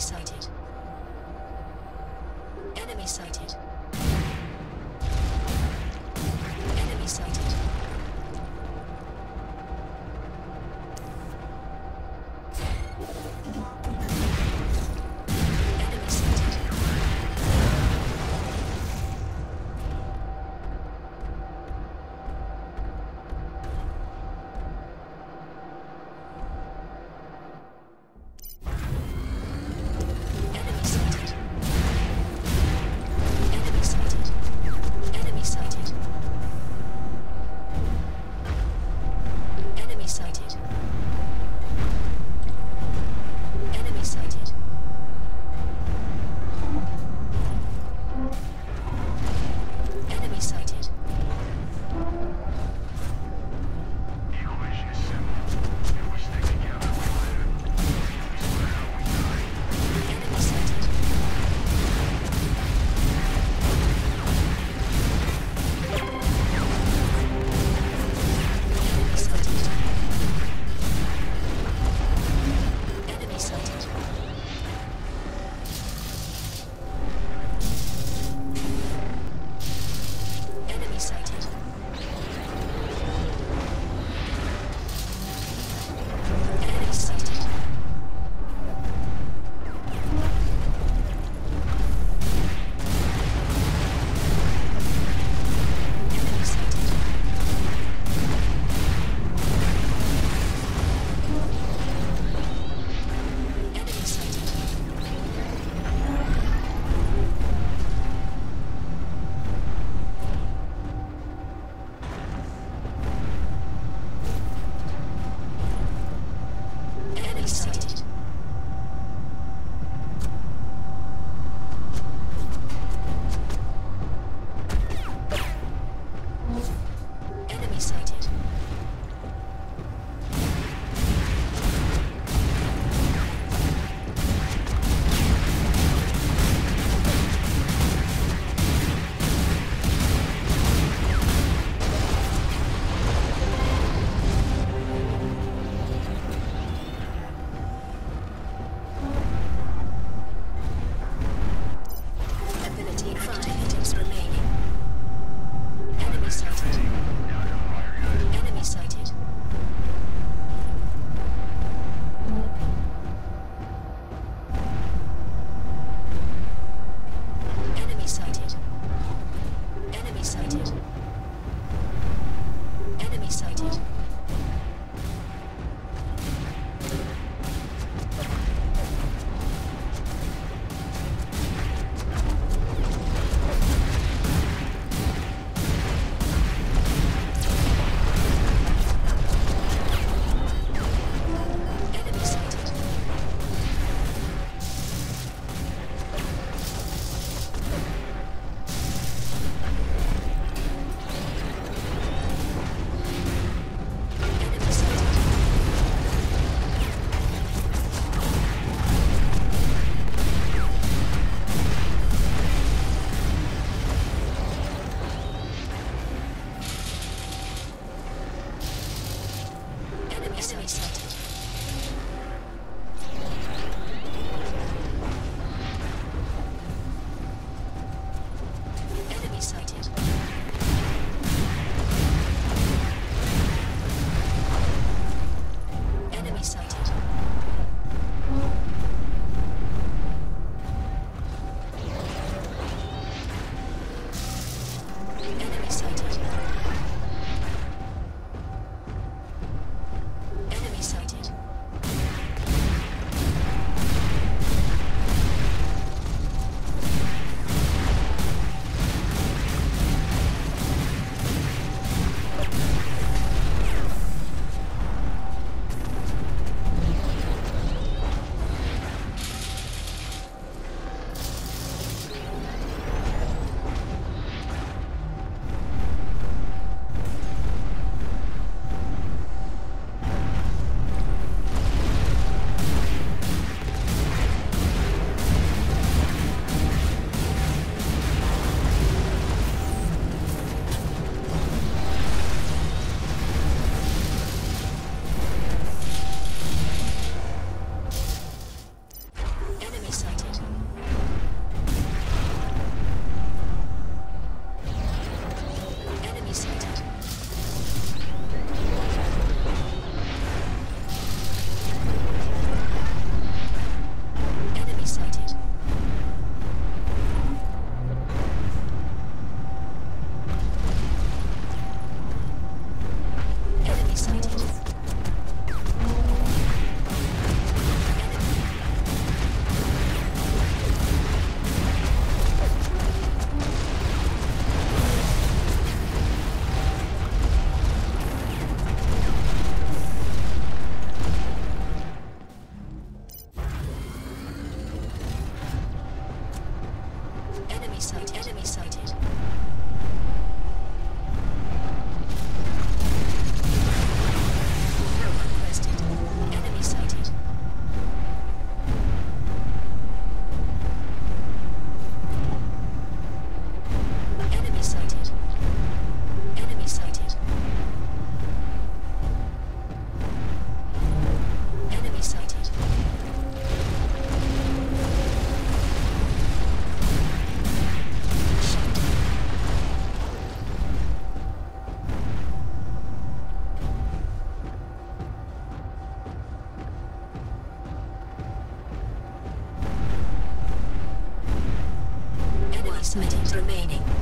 Enemy sighted. Enemy sighted. Enemy sighted. Enemy sighted. Minute remaining.